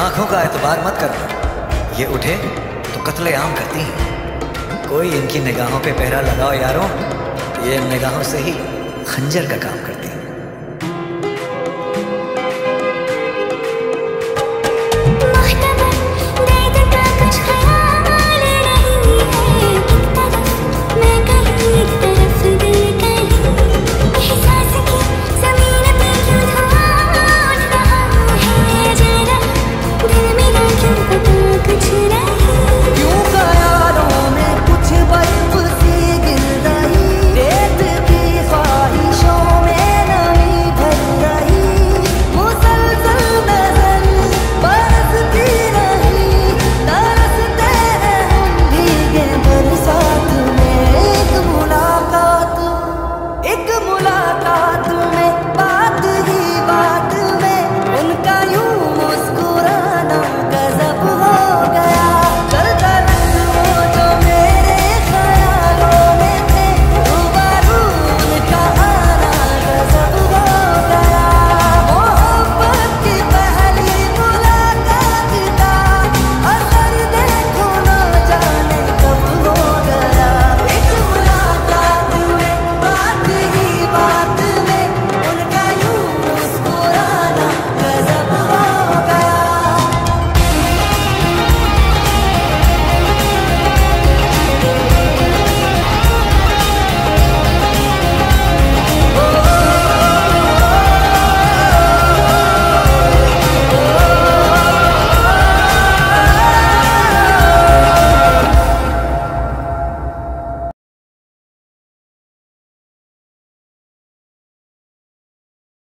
आँखों का एतबार मत करना ये उठे तो कत्ले आम करती हैं। कोई इनकी निगाहों पे पहरा लगाओ यारों, ये निगाहों से ही खंजर का काम करती